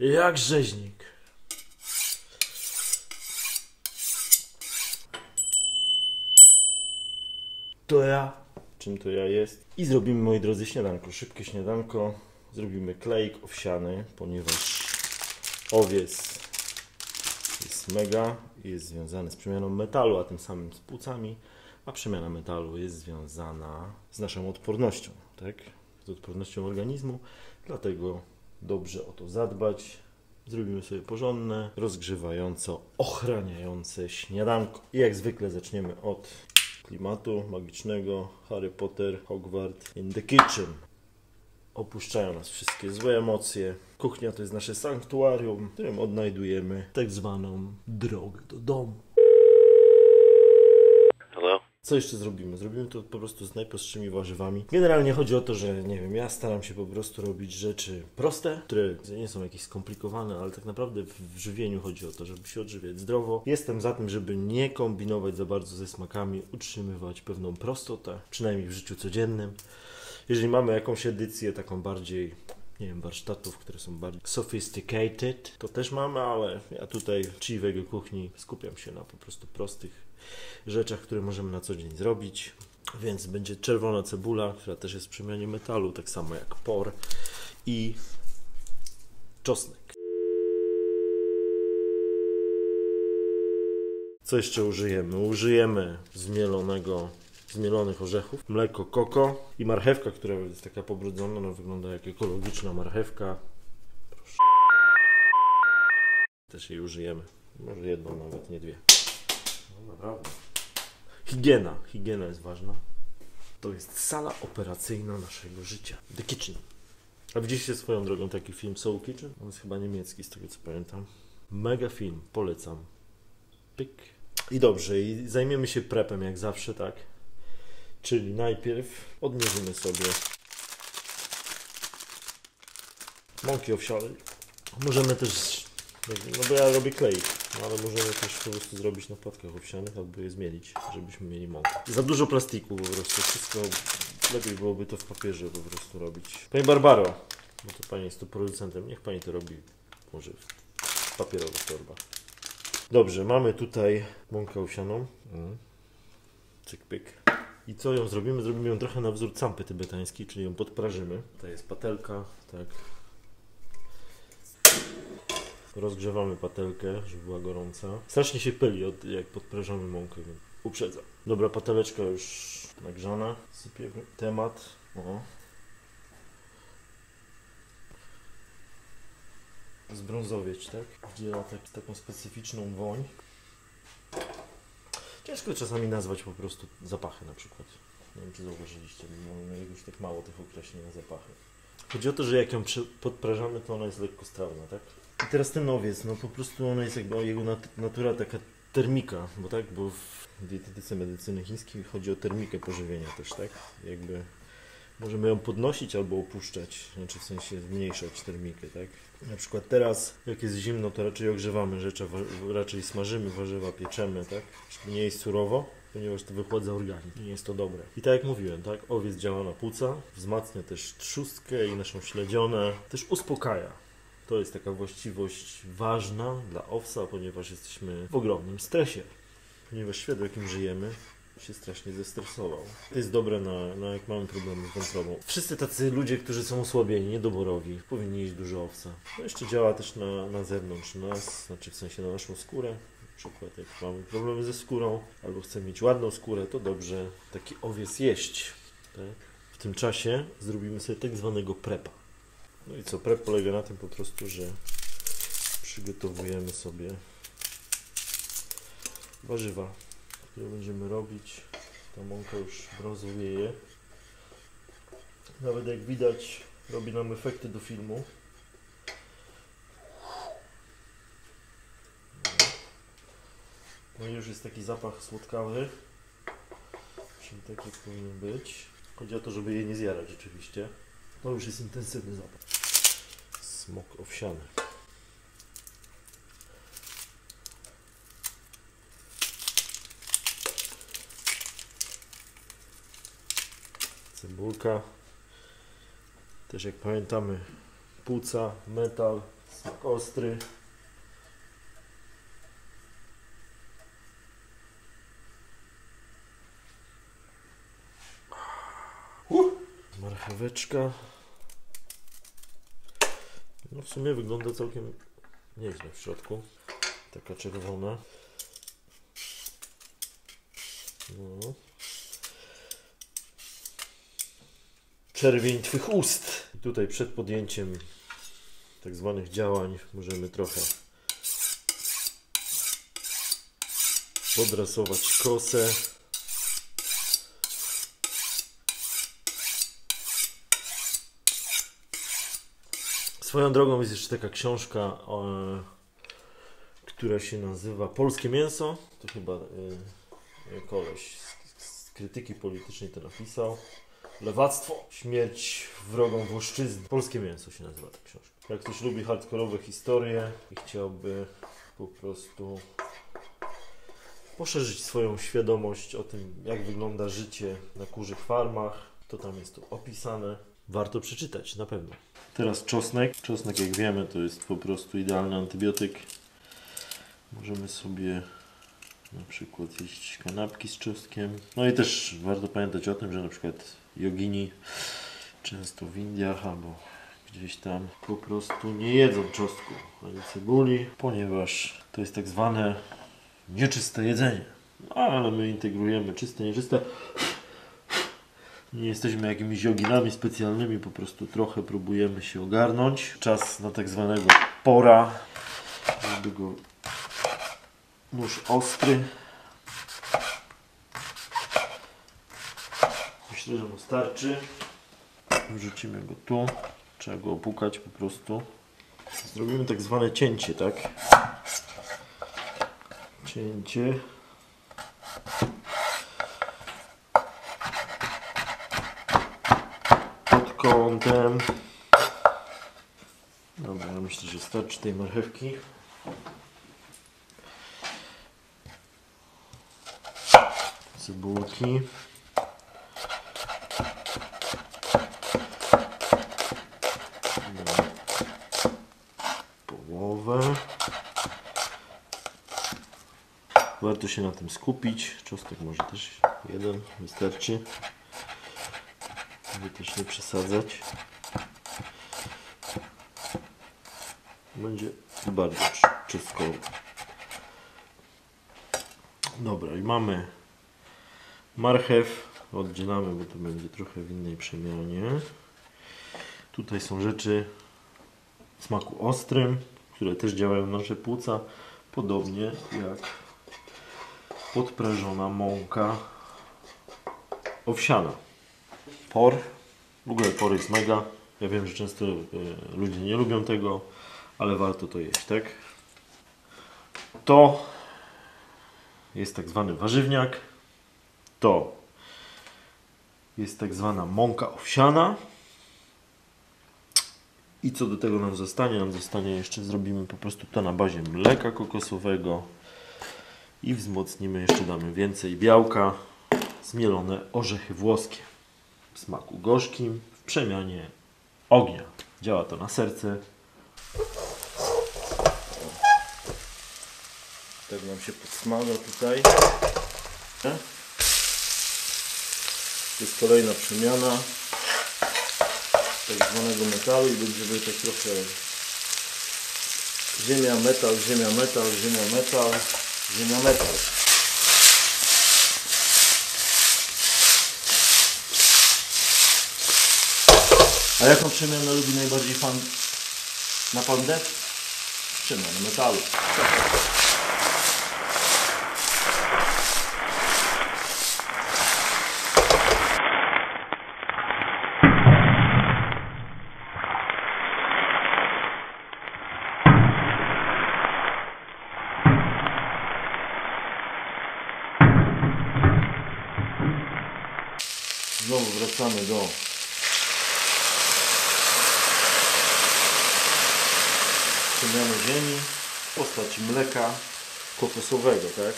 Jak rzeźnik. To ja. Czym to ja jest? I zrobimy, moi drodzy, śniadanko. Szybkie śniadanko. Zrobimy klejk owsiany, ponieważ owiec jest mega i jest związany z przemianą metalu, a tym samym z płucami, a przemiana metalu jest związana z naszą odpornością, tak? Z odpornością organizmu, dlatego dobrze o to zadbać. Zrobimy sobie porządne, rozgrzewająco, ochraniające śniadanko. I jak zwykle zaczniemy od klimatu magicznego Harry Potter, Hogwarts in the kitchen. Opuszczają nas wszystkie złe emocje. Kuchnia to jest nasze sanktuarium, w którym odnajdujemy tak zwaną drogę do domu. Co jeszcze zrobimy? Zrobimy to po prostu z najprostszymi warzywami. Generalnie chodzi o to, że nie wiem, ja staram się po prostu robić rzeczy proste, które nie są jakieś skomplikowane, ale tak naprawdę w żywieniu chodzi o to, żeby się odżywiać zdrowo. Jestem za tym, żeby nie kombinować za bardzo ze smakami, utrzymywać pewną prostotę, przynajmniej w życiu codziennym. Jeżeli mamy jakąś edycję taką bardziej nie wiem, warsztatów, które są bardziej sophisticated, to też mamy, ale ja tutaj w Chiwego kuchni skupiam się na po prostu prostych rzeczach, które możemy na co dzień zrobić. Więc będzie czerwona cebula, która też jest w przemianie metalu, tak samo jak por i czosnek. Co jeszcze użyjemy? Użyjemy zmielonego, zmielonych orzechów, mleko koko i marchewka, która jest taka pobrudzona, ona wygląda jak ekologiczna marchewka. Proszę. Też jej użyjemy. Może jedną nawet, nie dwie. Naprawdę. Higiena. Higiena jest ważna. To jest sala operacyjna naszego życia. The Kitchen. A widzieliście swoją drogą taki film Soul Kitchen? On jest chyba niemiecki, z tego co pamiętam. Mega film, polecam. Pyk. I dobrze, i zajmiemy się prepem jak zawsze, tak? Czyli najpierw odmierzymy sobie mąki owsianej. Możemy też, no bo ja robię klej, no ale możemy też po prostu zrobić na płatkach owsianych albo je zmielić, żebyśmy mieli mąkę. Za dużo plastiku po prostu, wszystko lepiej byłoby to w papierze po prostu robić. Pani Barbaro, bo to Pani jest tu producentem, niech Pani to robi może w papierowych torbach. Dobrze, mamy tutaj mąkę owsianą. Mm. Cyk, pyk. I co ją zrobimy? Zrobimy ją trochę na wzór campy tybetańskiej, czyli ją podprażymy. To jest patelka, tak. Rozgrzewamy patelkę, żeby była gorąca. Strasznie się pyli, od, jak podprażamy mąkę, więc uprzedzam. Dobra, pateleczka już nagrzana. Sypię temat. O. Zbrązowieć, tak? Wdziela tak, taką specyficzną woń. Ciężko czasami nazwać po prostu zapachy na przykład. Nie wiem, czy zauważyliście, bo już tak mało tych określeń na zapachy. Chodzi o to, że jak ją podprażamy, to ona jest lekko strawna, tak? I teraz ten owiec, no po prostu ona jest jakby, jego nat- natura taka termika, bo tak, bo w dietetyce medycyny chińskiej chodzi o termikę pożywienia też, tak? Jakby możemy ją podnosić albo opuszczać, znaczy w sensie zmniejszać termikę, tak? Na przykład teraz, jak jest zimno, to raczej ogrzewamy rzeczy, raczej smażymy warzywa, pieczemy, tak? Żeby nie jeść surowo, ponieważ to wychładza organizm. Nie jest to dobre. I tak jak mówiłem, tak? Owiec działa na płuca, wzmacnia też trzustkę i naszą śledzionę, też uspokaja. To jest taka właściwość ważna dla owsa, ponieważ jesteśmy w ogromnym stresie. Ponieważ świat, w jakim żyjemy, się strasznie zestresował. To jest dobre na, na jak mamy problemy z wątrobą. Wszyscy tacy ludzie, którzy są osłabieni, niedoborowi, powinni jeść dużo owsa. To jeszcze działa też na, na zewnątrz nas, znaczy w sensie na naszą skórę. Na przykład jak mamy problemy ze skórą, albo chcemy mieć ładną skórę, to dobrze taki owiec jeść. Tak? W tym czasie zrobimy sobie tak zwanego prepa. No i co, prep polega na tym po prostu, że przygotowujemy sobie warzywa, które będziemy robić. Ta mąka już brązowieje. Nawet jak widać, robi nam efekty do filmu. No i już jest taki zapach słodkawy, czyli tak jak powinien być. Chodzi o to, żeby je nie zjarać oczywiście. To już jest intensywny zapach. Smok owsiany. Cebulka. Też jak pamiętamy, płuca, metal. Smak ostry. Marcheweczka. No w sumie wygląda całkiem nieźle w środku. Taka czerwona. No. Czerwień Twych ust. I tutaj przed podjęciem tak zwanych działań możemy trochę podrasować kosę. Swoją drogą jest jeszcze taka książka, e, która się nazywa Polskie Mięso. To chyba e, koleś z, z krytyki politycznej to napisał. Lewactwo, śmierć wrogom włoszczyzny. Polskie Mięso się nazywa ta książka. Jak ktoś lubi hardkorowe historie i chciałby po prostu poszerzyć swoją świadomość o tym, jak wygląda życie na kurzych farmach, to tam jest to opisane. Warto przeczytać, na pewno. Teraz czosnek. Czosnek, jak wiemy, to jest po prostu idealny antybiotyk. Możemy sobie na przykład jeść kanapki z czosnkiem. No i też warto pamiętać o tym, że na przykład jogini często w Indiach albo gdzieś tam po prostu nie jedzą czosnku ani cebuli, ponieważ to jest tak zwane nieczyste jedzenie. No, ale my integrujemy czyste, nieczyste. Nie jesteśmy jakimiś joginami specjalnymi, po prostu trochę próbujemy się ogarnąć. Czas na tak zwanego pora, żeby go nóż ostry. Myślę, że mu starczy. Wrzucimy go tu. Trzeba go opukać po prostu. Zrobimy tak zwane cięcie, tak? Cięcie. Kątem. Dobra, myślę, że starczy tej marchewki. Cebulki. Połowę. Warto się na tym skupić. Czosnek może też jeden wystarczy. Żeby też nie przesadzać. Będzie bardzo czy- czysto. Dobra, i mamy marchew. Oddzielamy, bo to będzie trochę w innej przemianie. Tutaj są rzeczy w smaku ostrym, które też działają na nasze płuca, podobnie jak podprażona mąka owsiana. Por, w ogóle por jest mega. Ja wiem, że często e, ludzie nie lubią tego, ale warto to jeść, tak? To jest tak zwany warzywniak. To jest tak zwana mąka owsiana. I co do tego nam zostanie? Nam zostanie jeszcze, zrobimy po prostu to na bazie mleka kokosowego i wzmocnimy, jeszcze damy więcej białka, zmielone orzechy włoskie w smaku gorzkim, w przemianie ognia. Działa to na serce. Tak nam się podsmaga tutaj. Jest kolejna przemiana tak zwanego metalu i będziemy tak trochę ziemia, metal, ziemia, metal, ziemia, metal, ziemia, metal. A jaką przemianę lubi najbardziej fan na pandę? Przemianę metalu. Znowu wracamy do przemiany ziemi w postaci mleka kokosowego, tak?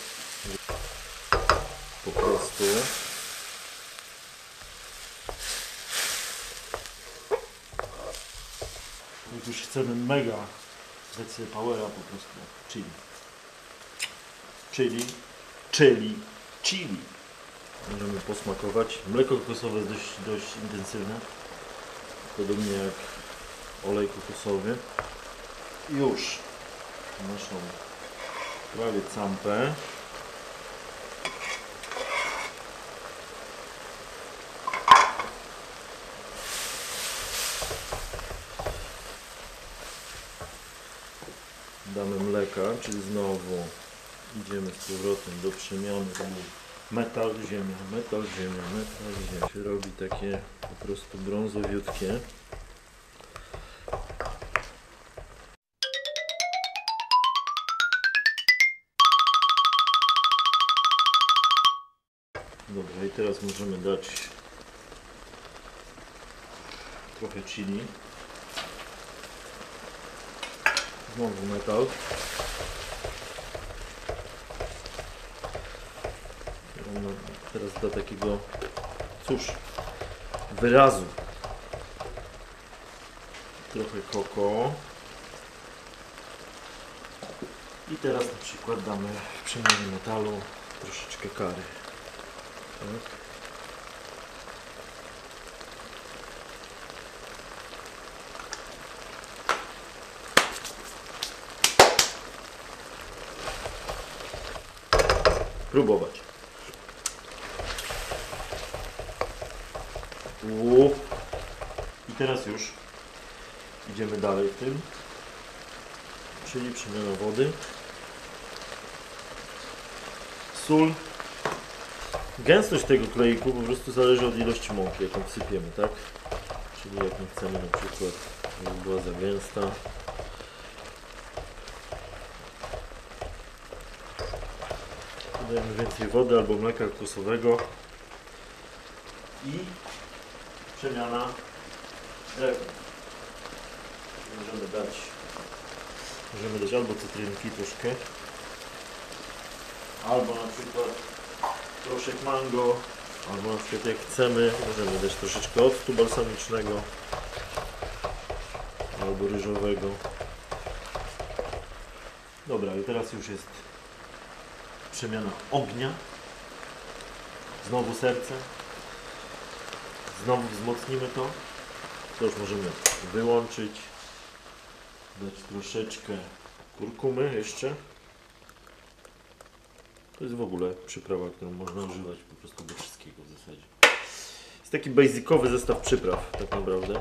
Po prostu. Jak już chcemy mega dać sobie powera po prostu. Chili. Chili. Chili. Chili. Możemy posmakować. Mleko kokosowe jest dość, dość intensywne. Podobnie jak olej kokosowy. Już naszą prawie campę. Damy mleka, czyli znowu idziemy z powrotem do przemiany. Metal, ziemia, metal, ziemia, metal, ziemia. Się robi takie po prostu brązowiutkie. Dobra, i teraz możemy dać trochę chili. Znowu metal. Teraz da takiego, cóż, wyrazu. Trochę koko. I teraz na przykład damy w przemianie metalu troszeczkę kary. Próbować. U. I teraz już idziemy dalej w tym. Czyli przemiana wody. Sól. Gęstość tego kleiku po prostu zależy od ilości mąki, jaką wsypiemy, tak? Czyli jak nie chcemy na przykład, żeby była za gęsta. Dodajemy więcej wody albo mleka kokosowego. I przemiana drewna. Możemy dać, możemy dać albo cytrynki troszkę, albo na przykład proszek mango, albo na przykład jak chcemy, możemy dać troszeczkę octu balsamicznego, albo ryżowego. Dobra, i teraz już jest przemiana ognia. Znowu serce. Znowu wzmocnimy to. To już możemy wyłączyć. Dać troszeczkę kurkumy jeszcze. To jest w ogóle przyprawa, którą można używać po prostu do wszystkiego w zasadzie. Jest taki basicowy zestaw przypraw tak naprawdę.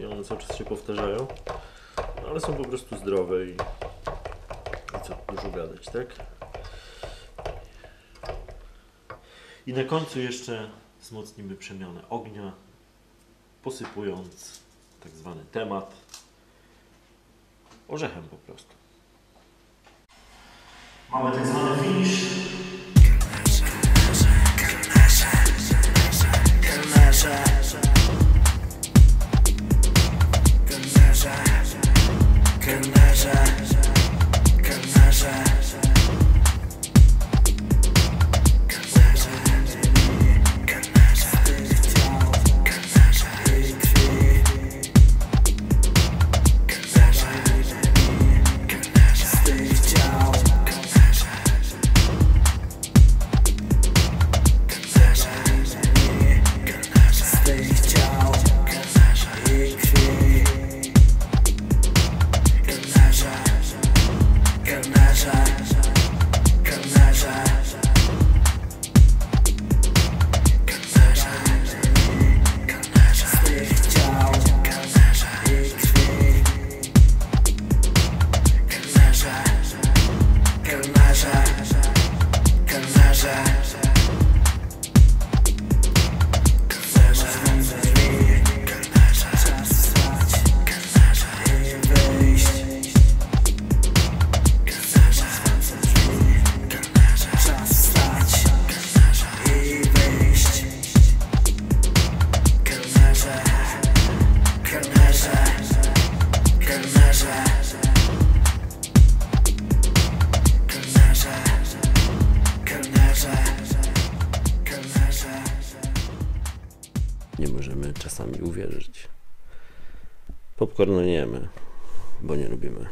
I one cały czas się powtarzają. No, ale są po prostu zdrowe i, i co dużo gadać, tak? I na końcu jeszcze wzmocnimy przemianę ognia, posypując tak zwany temat orzechem po prostu. Mamy tak zwany finish. Nie Popcornu nie jemy, bo nie lubimy.